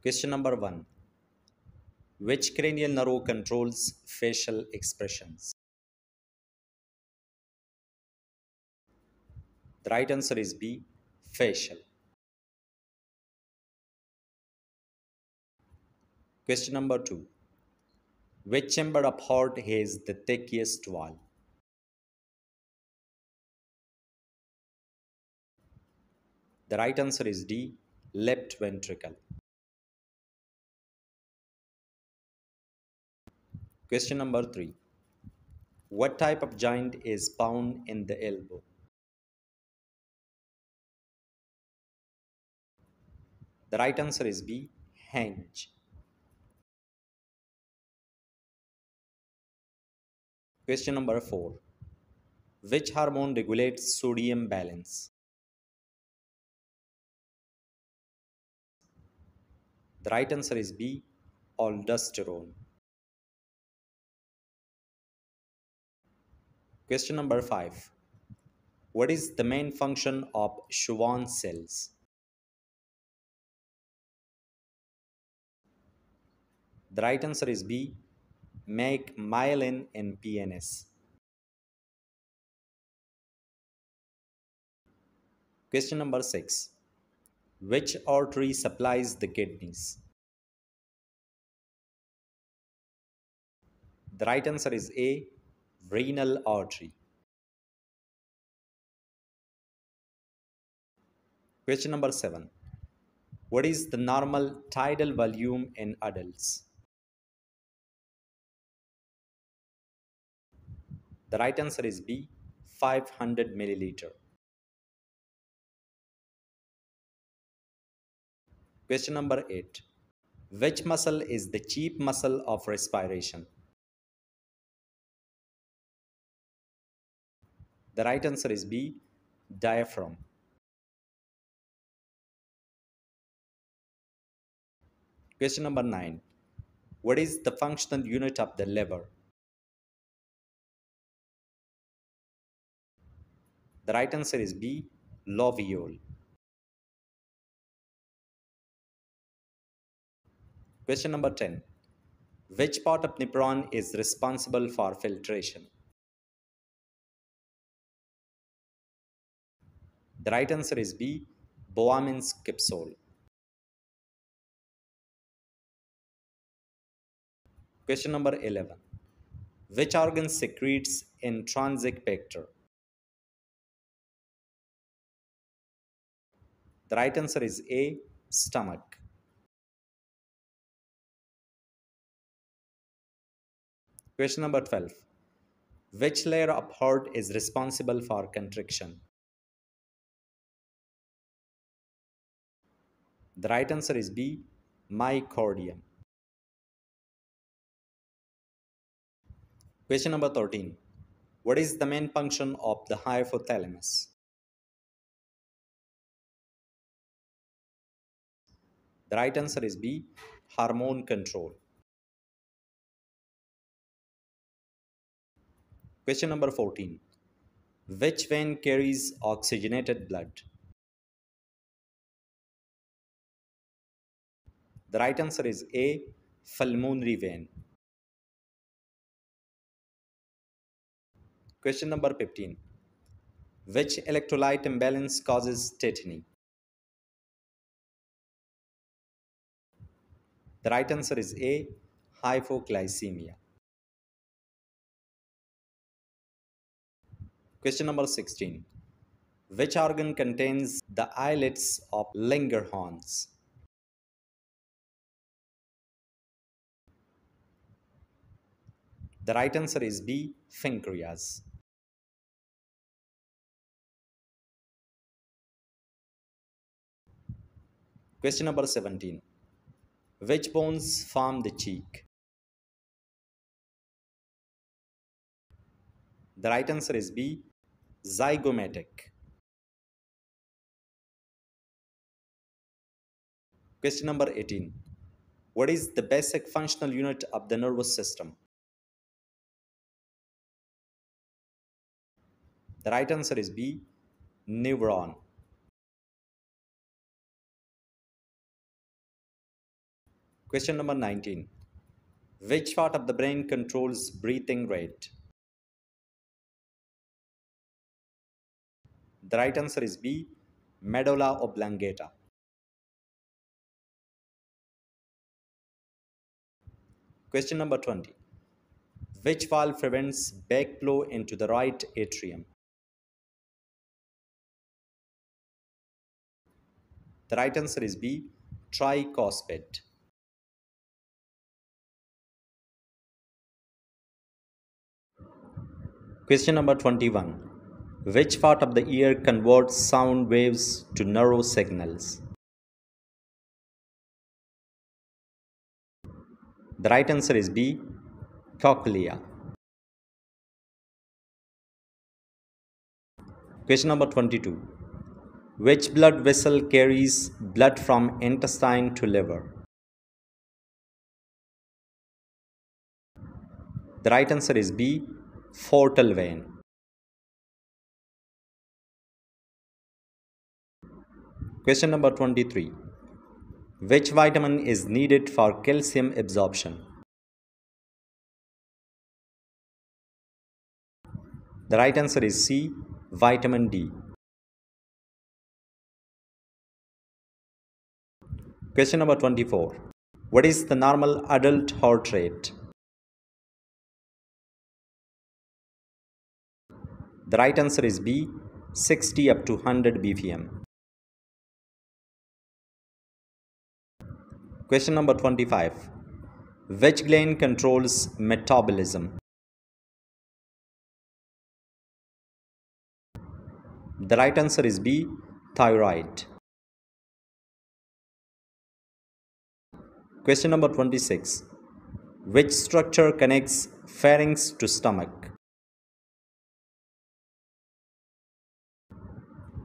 Question number one Which cranial nerve controls facial expressions? The right answer is B facial. Question number two Which chamber of heart has the thickest wall? The right answer is D left ventricle. Question number 3. What type of joint is found in the elbow? The right answer is B. Hinge. Question number 4. Which hormone regulates sodium balance? The right answer is B. Aldosterone. Question number 5. What is the main function of Schwann cells? The right answer is B. Make myelin in PNS. Question number 6. Which artery supplies the kidneys? The right answer is A renal artery. Question number 7. What is the normal tidal volume in adults? The right answer is B 500 milliliter. Question number 8. Which muscle is the chief muscle of respiration? The right answer is B. Diaphragm. Question number 9. What is the functional unit of the liver? The right answer is B. Lobule. Question number 10. Which part of nephron is responsible for filtration? The right answer is B. Bowman's capsule. Question number 11. Which organ secretes intrinsic factor? The right answer is A. Stomach. Question number 12. Which layer of heart is responsible for contraction? The right answer is B. Myocardium. Question number 13. What is the main function of the hypothalamus? The right answer is B. Hormone control. Question number 14. Which vein carries oxygenated blood? The right answer is A. Pulmonary vein. Question number 15. Which electrolyte imbalance causes tetany? The right answer is A. Hypoglycemia. Question number 16. Which organ contains the islets of Langerhans? The right answer is B. Pancreas. Question number 17. Which bones form the cheek? The right answer is B. Zygomatic. Question number 18. What is the basic functional unit of the nervous system? The right answer is B. Neuron. Question number 19. Which part of the brain controls breathing rate? The right answer is B. Medulla oblongata. Question number 20. Which valve prevents backflow into the right atrium? The right answer is B. Tricuspid. Question number 21. Which part of the ear converts sound waves to nerve signals? The right answer is B. Cochlea. Question number 22. Which blood vessel carries blood from intestine to liver? The right answer is B. Portal vein. Question number 23. Which vitamin is needed for calcium absorption? The right answer is C. Vitamin D. Question number 24. What is the normal adult heart rate? The right answer is B. 60 up to 100 bpm. Question number 25. Which gland controls metabolism? The right answer is B. Thyroid. Question number 26. Which structure connects pharynx to stomach?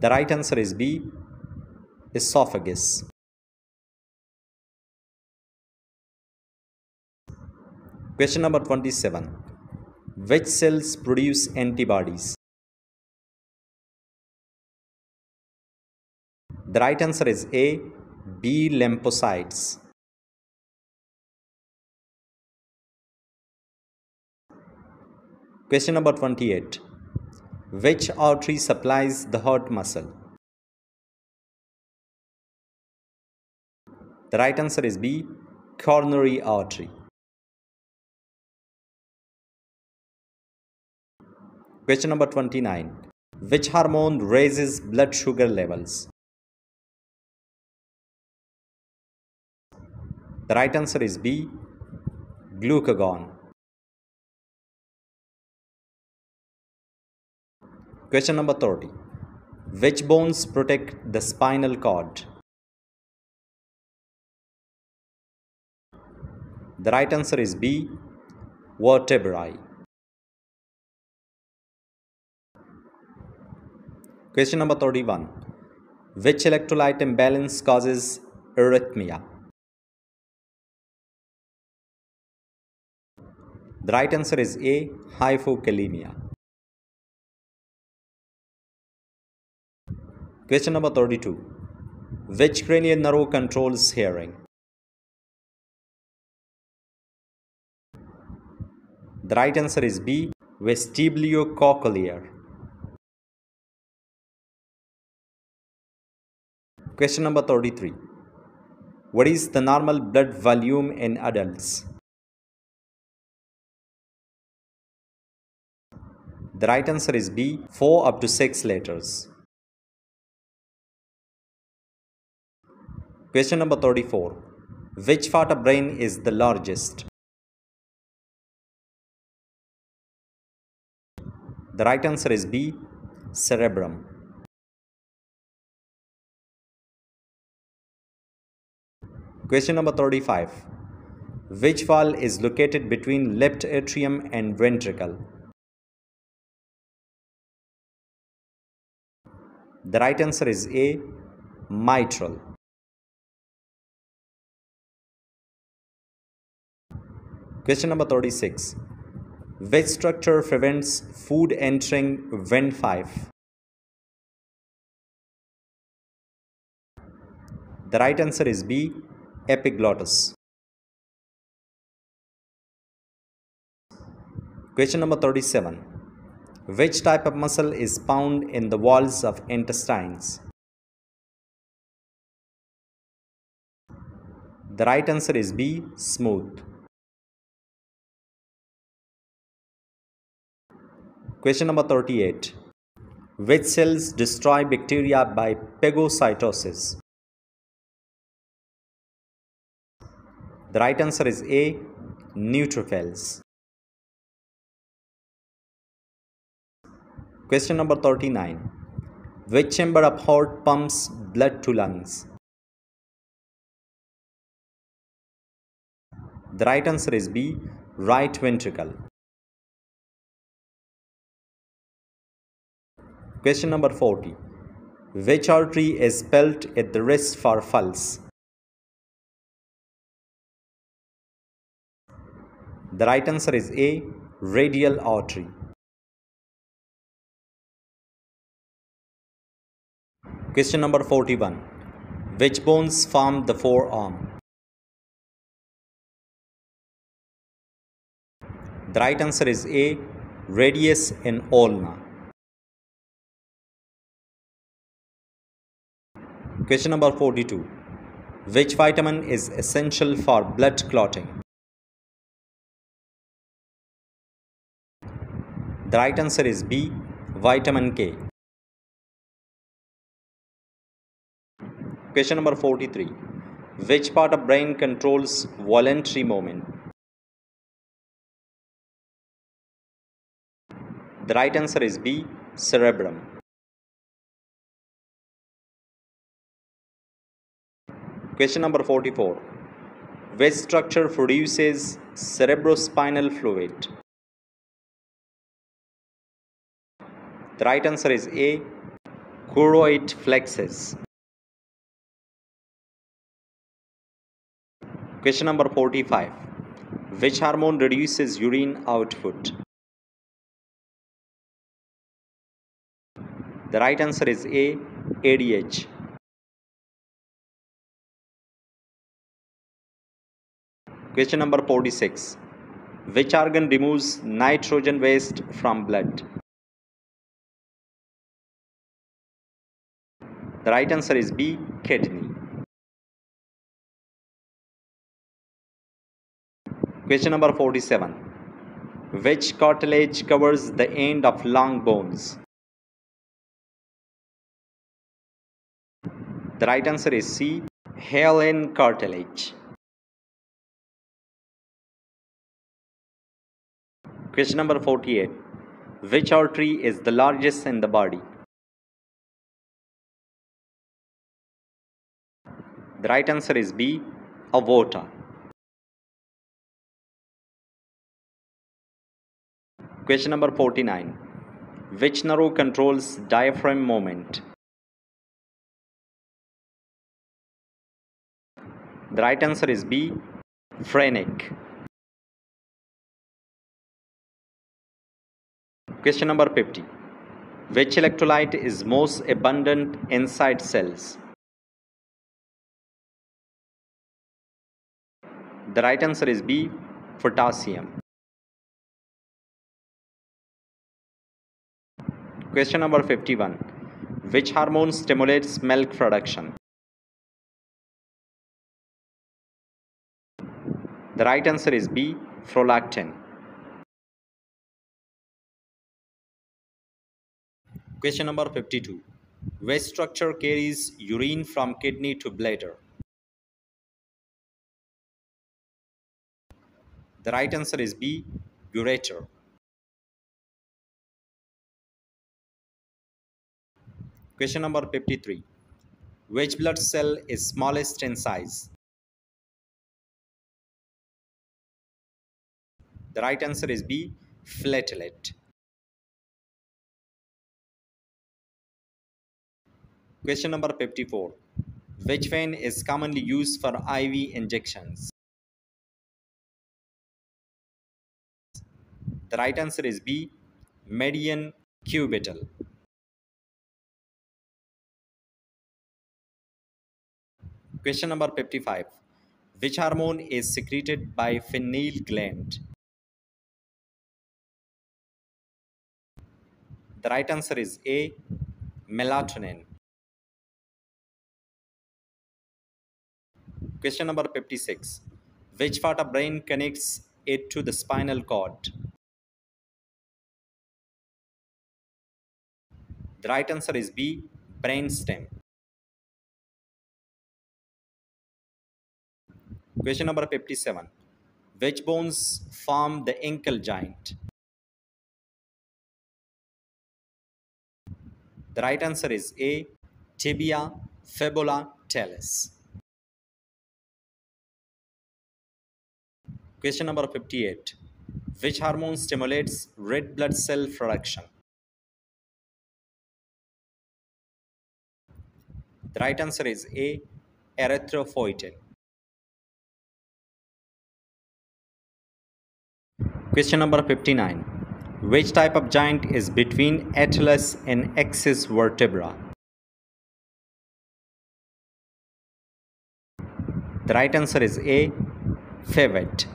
The right answer is B. Esophagus. Question number 27. Which cells produce antibodies? The right answer is A. B. Lymphocytes. Question number 28. Which artery supplies the heart muscle? The right answer is B. Coronary artery. Question number 29. Which hormone raises blood sugar levels? The right answer is B. Glucagon. Question number 30. Which bones protect the spinal cord? The right answer is B. Vertebrae. Question number 31. Which electrolyte imbalance causes arrhythmia? The right answer is A. Hypokalemia. Question number 32. Which cranial nerve controls hearing? The right answer is B. Vestibulocochlear. Question number 33. What is the normal blood volume in adults? The right answer is B. 4 up to 6 liters. Question number 34. Which part of brain is the largest? The right answer is B. Cerebrum. Question number 35. Which valve is located between left atrium and ventricle? The right answer is A. Mitral. Question number 36. Which structure prevents food entering windpipe? The right answer is B. Epiglottis. Question number 37. Which type of muscle is found in the walls of intestines? The right answer is B. Smooth. Question number 38. Which cells destroy bacteria by phagocytosis? The right answer is A. Neutrophils. Question number 39. Which chamber of heart pumps blood to lungs? The right answer is B. Right ventricle. Question number 40. Which artery is felt at the wrist for pulse? The right answer is A. Radial artery. Question number 41. Which bones form the forearm? The right answer is A. Radius and ulna. Question number 42. Which vitamin is essential for blood clotting? The right answer is B. Vitamin K. Question number 43. Which part of brain controls voluntary movement? The right answer is B. Cerebrum. Question number 44. Which structure produces cerebrospinal fluid? The right answer is A. Choroid plexus. Question number 45. Which hormone reduces urine output? The right answer is A. ADH. Question number 46. Which organ removes nitrogen waste from blood? The right answer is B. Kidney. Question number 47. Which cartilage covers the end of long bones? The right answer is C. Hyaline cartilage. Question number 48. Which artery is the largest in the body? The right answer is B. Aorta. Question number 49. Which nerve controls diaphragm movement? The right answer is B. Phrenic. Question number 50. Which electrolyte is most abundant inside cells? The right answer is B. Potassium. Question number 51. Which hormone stimulates milk production? The right answer is B. Prolactin. Question number 52. Which structure carries urine from kidney to bladder? The right answer is B. Ureter. Question number 53. Which blood cell is smallest in size? The right answer is B. Platelet. Question number 54. Which vein is commonly used for IV injections? The right answer is B. Median cubital. Question number 55. Which hormone is secreted by pineal gland? The right answer is A. Melatonin. Question number 56. Which part of brain connects it to the spinal cord? The right answer is B. Brainstem. Question number 57. Which bones form the ankle joint? The right answer is A. Tibia, fibula, talus. Question number 58. Which hormone stimulates red blood cell production? The right answer is A. Erythropoietin. Question number 59. Which type of joint is between atlas and axis vertebra? The right answer is A. Pivot.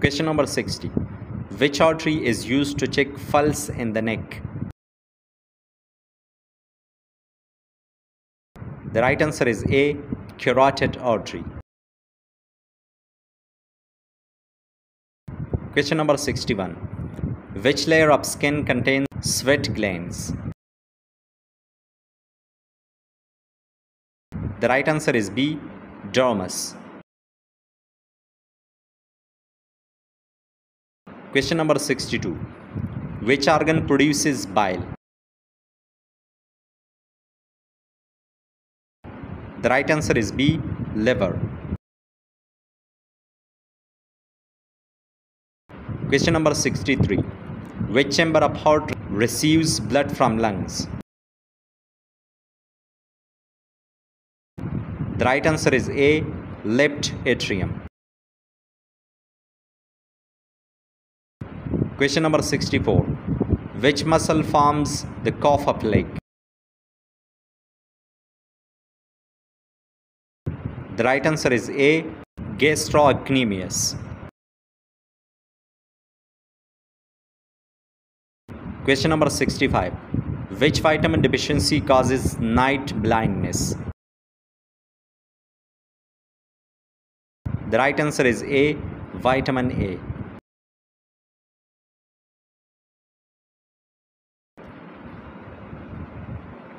Question number 60. Which artery is used to check pulse in the neck? The right answer is A. Carotid artery. Question number 61. Which layer of skin contains sweat glands? The right answer is B. Dermis. Question number 62. Which organ produces bile? The right answer is B. Liver. Question number 63. Which chamber of heart receives blood from lungs? The right answer is A. Left atrium. Question number 64. Which muscle forms the calf of leg? The right answer is A. Gastrocnemius. Question number 65. Which vitamin deficiency causes night blindness? The right answer is A. Vitamin A.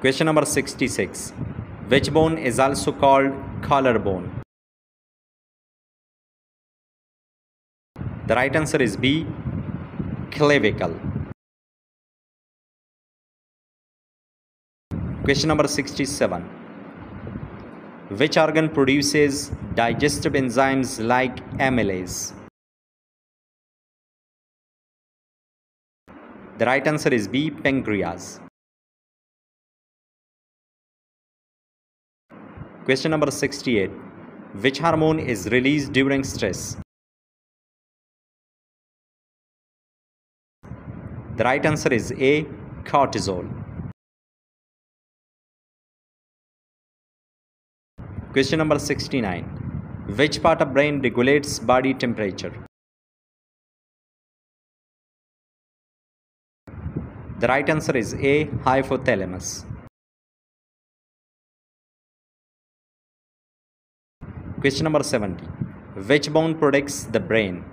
Question number 66. Which bone is also called collarbone? The right answer is B. Clavicle. Question number 67. Which organ produces digestive enzymes like amylase? The right answer is B. Pancreas. Question number 68. Which hormone is released during stress? The right answer is A. Cortisol. Question number 69. Which part of brain regulates body temperature? The right answer is A. Hypothalamus. Question number 70. Which bone protects the brain?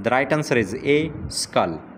The right answer is A. Skull.